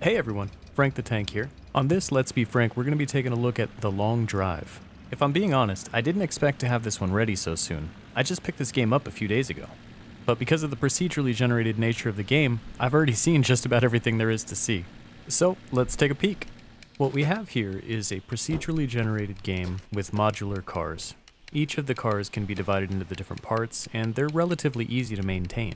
Hey everyone, Frank the Tank here. On this Let's Be Frank, we're going to be taking a look at The Long Drive. If I'm being honest, I didn't expect to have this one ready so soon. I just picked this game up a few days ago. But because of the procedurally generated nature of the game, I've already seen just about everything there is to see. So, let's take a peek. What we have here is a procedurally generated game with modular cars. Each of the cars can be divided into the different parts, and they're relatively easy to maintain.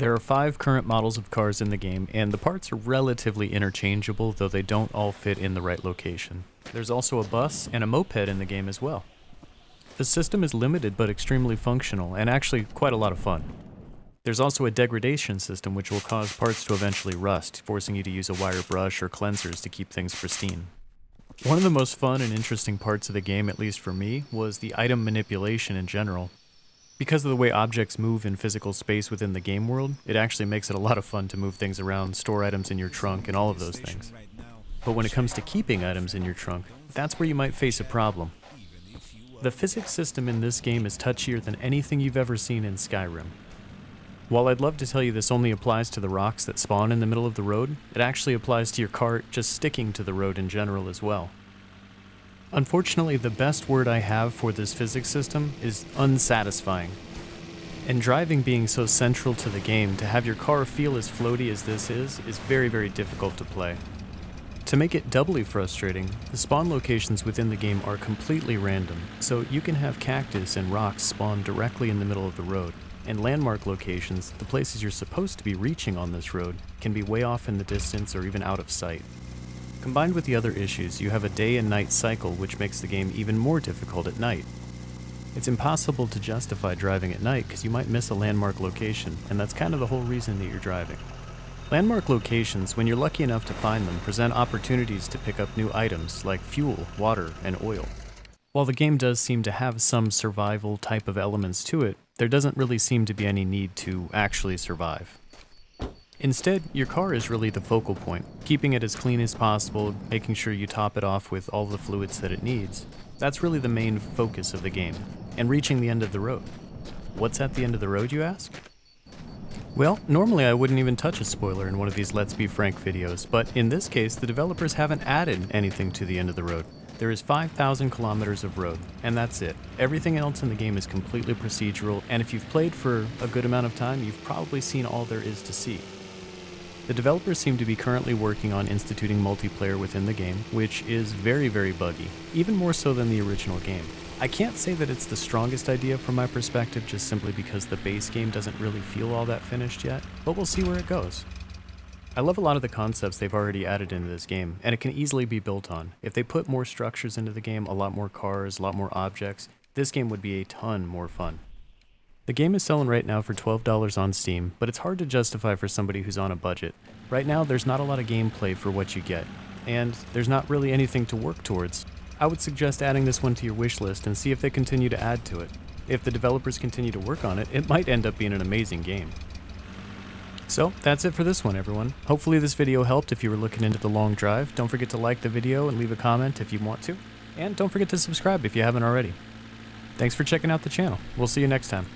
There are five current models of cars in the game, and the parts are relatively interchangeable, though they don't all fit in the right location. There's also a bus and a moped in the game as well. The system is limited but extremely functional, and actually quite a lot of fun. There's also a degradation system which will cause parts to eventually rust, forcing you to use a wire brush or cleansers to keep things pristine. One of the most fun and interesting parts of the game, at least for me, was the item manipulation in general. Because of the way objects move in physical space within the game world, it actually makes it a lot of fun to move things around, store items in your trunk, and all of those things. But when it comes to keeping items in your trunk, that's where you might face a problem. The physics system in this game is touchier than anything you've ever seen in Skyrim. While I'd love to tell you this only applies to the rocks that spawn in the middle of the road, it actually applies to your cart just sticking to the road in general as well. Unfortunately, the best word I have for this physics system is unsatisfying. And driving being so central to the game, to have your car feel as floaty as this is, is very, very difficult to play. To make it doubly frustrating, the spawn locations within the game are completely random, so you can have cactus and rocks spawn directly in the middle of the road, and landmark locations, the places you're supposed to be reaching on this road, can be way off in the distance or even out of sight. Combined with the other issues, you have a day and night cycle which makes the game even more difficult at night. It's impossible to justify driving at night because you might miss a landmark location, and that's kind of the whole reason that you're driving. Landmark locations, when you're lucky enough to find them, present opportunities to pick up new items like fuel, water, and oil. While the game does seem to have some survival type of elements to it, there doesn't really seem to be any need to actually survive. Instead, your car is really the focal point, keeping it as clean as possible, making sure you top it off with all the fluids that it needs. That's really the main focus of the game, and reaching the end of the road. What's at the end of the road, you ask? Well, normally I wouldn't even touch a spoiler in one of these Let's Be Frank videos, but in this case, the developers haven't added anything to the end of the road. There is 5,000 kilometers of road, and that's it. Everything else in the game is completely procedural, and if you've played for a good amount of time, you've probably seen all there is to see. The developers seem to be currently working on instituting multiplayer within the game, which is very, very buggy, even more so than the original game. I can't say that it's the strongest idea from my perspective just simply because the base game doesn't really feel all that finished yet, but we'll see where it goes. I love a lot of the concepts they've already added into this game, and it can easily be built on. If they put more structures into the game, a lot more cars, a lot more objects, this game would be a ton more fun. The game is selling right now for $12 on Steam, but it's hard to justify for somebody who's on a budget. Right now, there's not a lot of gameplay for what you get, and there's not really anything to work towards. I would suggest adding this one to your wish list and see if they continue to add to it. If the developers continue to work on it, it might end up being an amazing game. So, that's it for this one, everyone. Hopefully this video helped if you were looking into the long drive. Don't forget to like the video and leave a comment if you want to. And don't forget to subscribe if you haven't already. Thanks for checking out the channel. We'll see you next time.